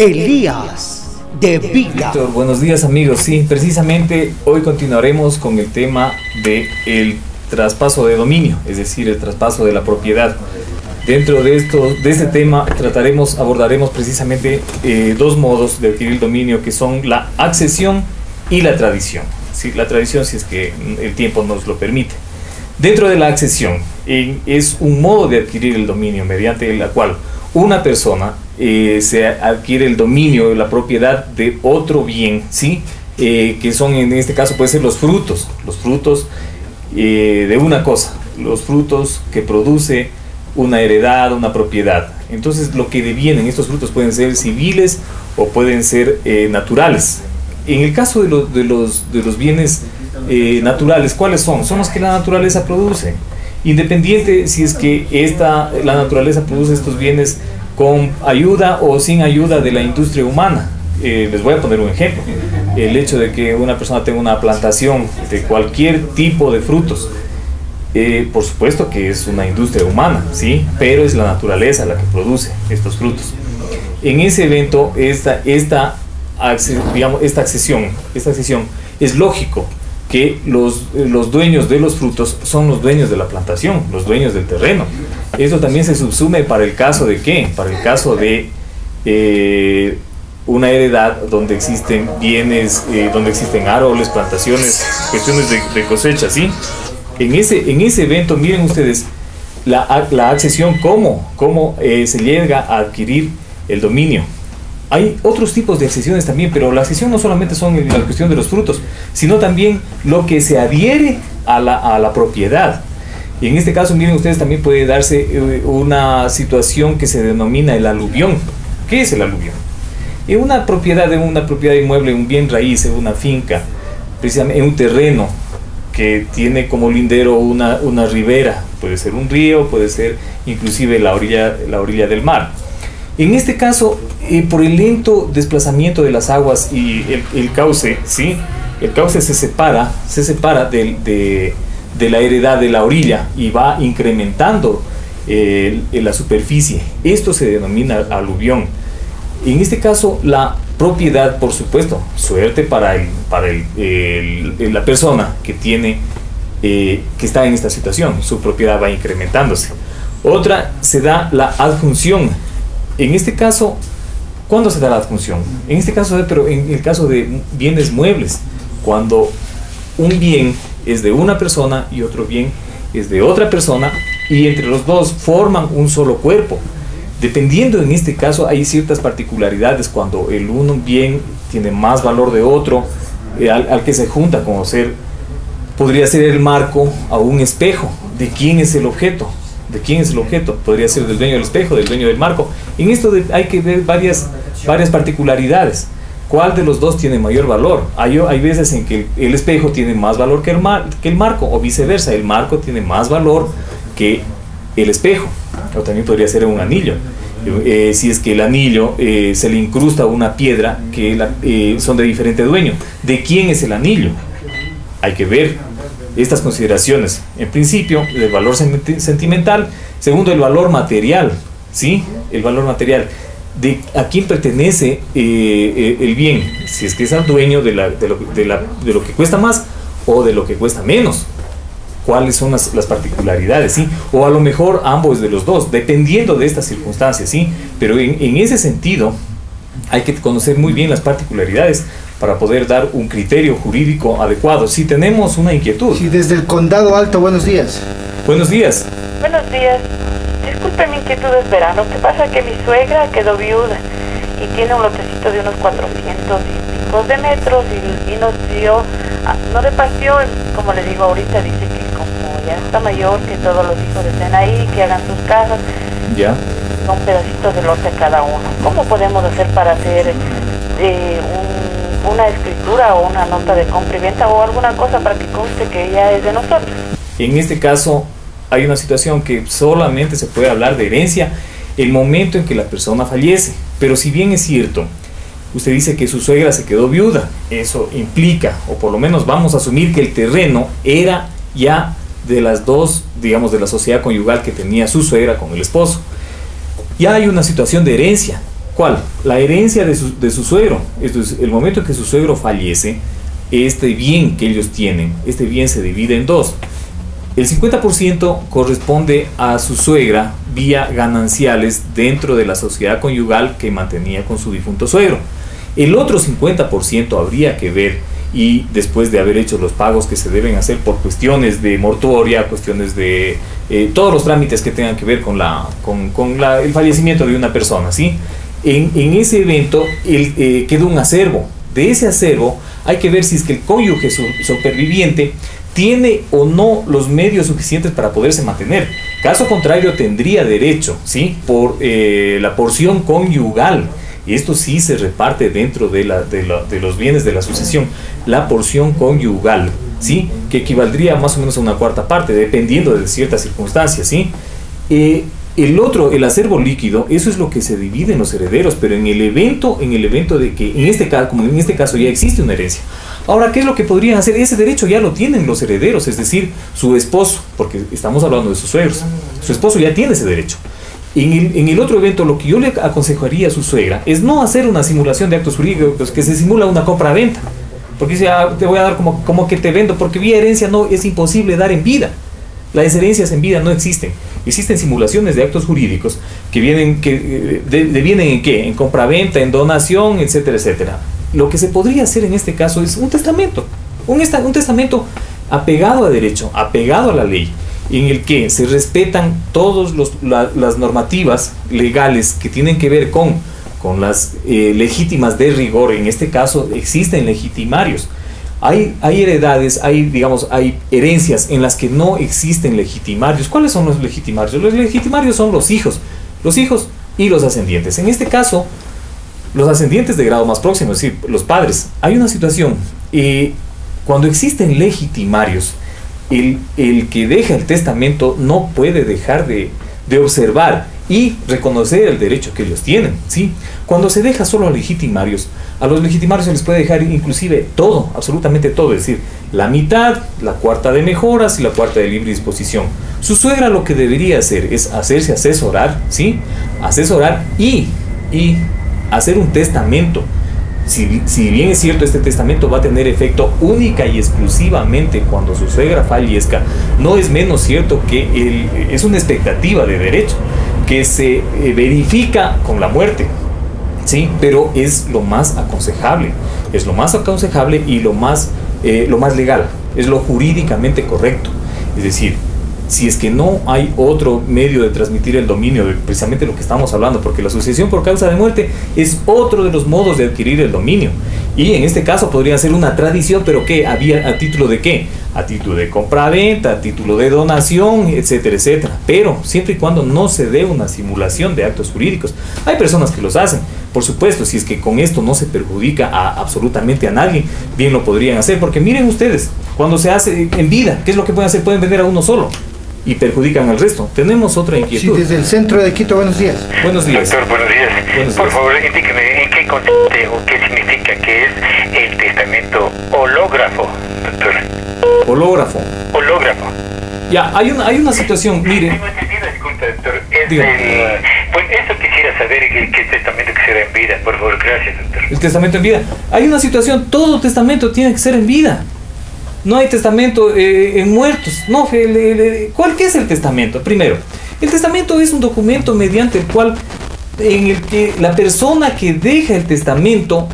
Elías de Vida. Víctor, buenos días amigos. Sí, precisamente hoy continuaremos con el tema de el traspaso de dominio, es decir, el traspaso de la propiedad. Dentro de, esto, de este tema trataremos, abordaremos precisamente eh, dos modos de adquirir el dominio que son la accesión y la tradición. Sí, la tradición si es que el tiempo nos lo permite. Dentro de la accesión eh, es un modo de adquirir el dominio mediante la cual una persona eh, se adquiere el dominio, la propiedad de otro bien, ¿sí? Eh, que son en este caso pueden ser los frutos, los frutos eh, de una cosa, los frutos que produce una heredad, una propiedad. Entonces lo que devienen estos frutos pueden ser civiles o pueden ser naturales. En el caso de, de, los, de los bienes naturales, ¿cuáles son? Son los que la naturaleza produce. Independiente si es que esta, la naturaleza produce estos bienes con ayuda o sin ayuda de la industria humana. Eh, les voy a poner un ejemplo. El hecho de que una persona tenga una plantación de cualquier tipo de frutos, eh, por supuesto que es una industria humana, ¿sí? pero es la naturaleza la que produce estos frutos. En ese evento, esta, esta, digamos, esta accesión, esta accesión es lógico que los, los dueños de los frutos son los dueños de la plantación, los dueños del terreno. Eso también se subsume para el caso de qué? Para el caso de eh, una heredad donde existen bienes, eh, donde existen árboles, plantaciones, cuestiones de, cosecha, ¿sí? En ese, en ese evento, miren ustedes, la, la accesión, cómo, cómo eh, se llega a adquirir el dominio. Hay otros tipos de accesiones también, pero la accesión no solamente son la cuestión de los frutos, sino también lo que se adhiere a la, a la propiedad. Y en este caso, miren ustedes, también puede darse eh, una situación que se denomina el aluvión. ¿Qué es el aluvión? En una propiedad, de una propiedad inmueble, un bien raíz, una finca, precisamente en un terreno que tiene como lindero una, una ribera, puede ser un río, puede ser inclusive la orilla, la orilla del mar. En este caso, eh, por el lento desplazamiento de las aguas y el, cauce, ¿sí? El cauce se separa, se separa de, la heredad de la orilla y va incrementando eh, la superficie. Esto se denomina aluvión. En este caso, la propiedad, por supuesto, suerte para, el, para la persona que tiene, eh, que está en esta situación, su propiedad va incrementándose. Otra se da la adjunción en este caso, ¿cuándo se da la función? En este caso, pero en el caso de bienes muebles, cuando un bien es de una persona y otro bien es de otra persona y entre los dos forman un solo cuerpo. Dependiendo en este caso hay ciertas particularidades cuando el uno bien tiene más valor de otro, eh, al, al, que se junta como ser, podría ser el marco a un espejo, de quién es el objeto de quién es el objeto. Podría ser del dueño del espejo, del dueño del marco. En esto hay que ver varias, varias particularidades. ¿Cuál de los dos tiene mayor valor? Hay, veces en que el espejo tiene más valor que el, mar, que el marco, o viceversa, el marco tiene más valor que el espejo. O también podría ser un anillo. Eh, si es que el anillo eh, se le incrusta una piedra que eh, son de diferente dueño. ¿De quién es el anillo? Hay que ver estas consideraciones. En principio, el valor sentimental. Segundo, el valor material. ¿Sí? El valor material. De a quién pertenece eh, eh, el bien. Si es que es al dueño de, la, de, lo, de, la, de, lo, que cuesta más o de lo que cuesta menos. ¿Cuáles son las, las, particularidades? ¿sí? O a lo mejor ambos de los dos, dependiendo de estas circunstancias. ¿sí? Pero en, en ese sentido, hay que conocer muy bien las particularidades para poder dar un criterio jurídico adecuado. Si tenemos una inquietud. Sí, desde el Condado Alto, buenos días. Buenos días. Buenos días. Disculpe mi inquietud es verano. ¿Qué pasa? Que mi suegra quedó viuda y tiene un lotecito de unos 400 y pico de metros y, nos dio, ah, no repartió, como le digo ahorita, dice que como ya está mayor, que todos los hijos estén ahí, que hagan sus casas. Ya. Son pedacitos de lote cada uno. ¿Cómo podemos hacer para hacer eh, un una escritura o una nota de compra y venta o alguna cosa para que conste que ya es de nosotros. En este caso hay una situación que solamente se puede hablar de herencia el momento en que la persona fallece. Pero si bien es cierto, usted dice que su suegra se quedó viuda, eso implica, o por lo menos vamos a asumir que el terreno era ya de las dos, digamos, de la sociedad conyugal que tenía su suegra con el esposo. Ya hay una situación de herencia, ¿Cuál? La herencia de su, suegro. Esto es, el momento en que su suegro fallece, este bien que ellos tienen, este bien se divide en dos. El 50% corresponde a su suegra vía gananciales dentro de la sociedad conyugal que mantenía con su difunto suegro. El otro 50% habría que ver y después de haber hecho los pagos que se deben hacer por cuestiones de mortuoria, cuestiones de eh, todos los trámites que tengan que ver con, la, con, con el fallecimiento de una persona, ¿sí? En, ese evento el, eh, queda un acervo. De ese acervo hay que ver si es que el cónyuge superviviente tiene o no los medios suficientes para poderse mantener. Caso contrario, tendría derecho, ¿sí? Por eh, la porción conyugal. Y esto sí se reparte dentro de, de, los bienes de la sucesión. La porción conyugal, ¿sí? Que equivaldría más o menos a una cuarta parte, dependiendo de ciertas circunstancias, ¿sí? Eh, el otro, el acervo líquido, eso es lo que se divide en los herederos, pero en el evento, en el evento de que en este caso, como en este caso ya existe una herencia. Ahora, ¿qué es lo que podrían hacer? Ese derecho ya lo tienen los herederos, es decir, su esposo, porque estamos hablando de sus suegros. Su esposo ya tiene ese derecho. En el, en el, otro evento, lo que yo le aconsejaría a su suegra es no hacer una simulación de actos jurídicos que se simula una compra-venta. Porque dice, ah, te voy a dar como, como que te vendo, porque vía herencia no es imposible dar en vida. Las herencias en vida no existen. Existen simulaciones de actos jurídicos que vienen, que, de, vienen en qué? En compraventa, en donación, etcétera, etcétera. Lo que se podría hacer en este caso es un testamento. Un, esta, un testamento apegado a derecho, apegado a la ley, en el que se respetan todas la, las normativas legales que tienen que ver con, con las eh, legítimas de rigor. En este caso existen legitimarios hay, heredades, hay, digamos, hay herencias en las que no existen legitimarios. ¿Cuáles son los legitimarios? Los legitimarios son los hijos, los hijos y los ascendientes. En este caso, los ascendientes de grado más próximo, es decir, los padres. Hay una situación, eh, cuando existen legitimarios, el, el, que deja el testamento no puede dejar de, de observar y reconocer el derecho que ellos tienen, ¿sí? Cuando se deja solo a legitimarios, a los legitimarios se les puede dejar inclusive todo, absolutamente todo, es decir, la mitad, la cuarta de mejoras y la cuarta de libre disposición. Su suegra lo que debería hacer es hacerse asesorar, ¿sí? Asesorar y, y hacer un testamento. Si, si, bien es cierto, este testamento va a tener efecto única y exclusivamente cuando su suegra fallezca, no es menos cierto que el, es una expectativa de derecho que se eh, verifica con la muerte, ¿sí? Pero es lo más aconsejable, es lo más aconsejable y lo más, eh, lo más legal, es lo jurídicamente correcto. Es decir, si es que no hay otro medio de transmitir el dominio, precisamente lo que estamos hablando, porque la sucesión por causa de muerte es otro de los modos de adquirir el dominio. Y en este caso podría ser una tradición, pero que había a título de qué? A título de compra-venta, a título de donación, etcétera, etcétera. Pero siempre y cuando no se dé una simulación de actos jurídicos. Hay personas que los hacen. Por supuesto, si es que con esto no se perjudica a absolutamente a nadie, bien lo podrían hacer. Porque miren ustedes, cuando se hace en vida, ¿qué es lo que pueden hacer? Pueden vender a uno solo y perjudican al resto. Tenemos otra inquietud. Sí, desde el centro de Quito, buenos días. Buenos días. Doctor, buenos días. Buenos Por días. favor, indíqueme en qué consiste o qué significa que es el testamento hológrafo, doctor. Hológrafo. Hológrafo. Ya, hay una, hay una situación, mire, Tengo entendido, disculpa, doctor. Es el... Pues eso quisiera saber, qué, qué testamento quisiera en vida, por favor, gracias, doctor. el testamento en vida. Hay una situación, todo testamento tiene que ser en vida. No hay testamento eh, en muertos. No, el- el- ¿cuál es el testamento? Primero, el testamento es un documento mediante el cual, en el que la persona que deja el testamento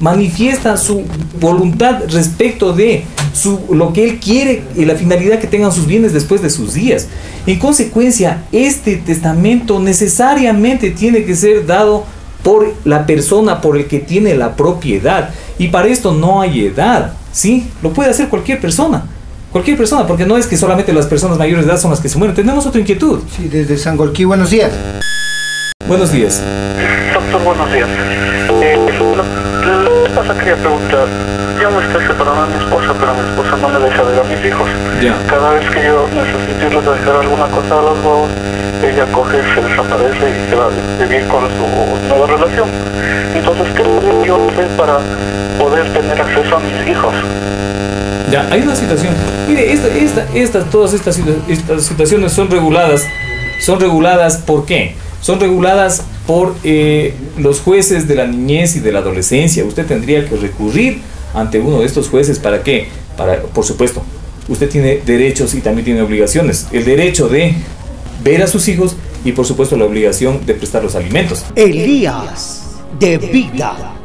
manifiesta su voluntad respecto de su, lo que él quiere y la finalidad que tengan sus bienes después de sus días. En consecuencia, este testamento necesariamente tiene que ser dado por la persona por el que tiene la propiedad. Y para esto no hay edad, ¿sí? Lo puede hacer cualquier persona. Cualquier persona, porque no es que solamente las personas mayores de edad son las que se mueren. Tenemos otra inquietud. Sí, desde Sangolquí, buenos días. Buenos días. Doctor, buenos días. Eh, lo, que pasa quería preguntar, yo me estoy separando de mi esposa, pero mi esposa no me deja ver a mis hijos. Ya. Cada vez que yo necesito irles a dejar alguna cosa a los hay una situación. Mire, esta, todas estas situaciones son reguladas. Son reguladas, ¿por qué? Son reguladas por eh, los jueces de la niñez y de la adolescencia. Usted tendría que recurrir ante uno de estos jueces para qué? Para, por supuesto, usted tiene derechos y también tiene obligaciones. El derecho de ver a sus hijos y por supuesto la obligación de prestar los alimentos. Elías de vida.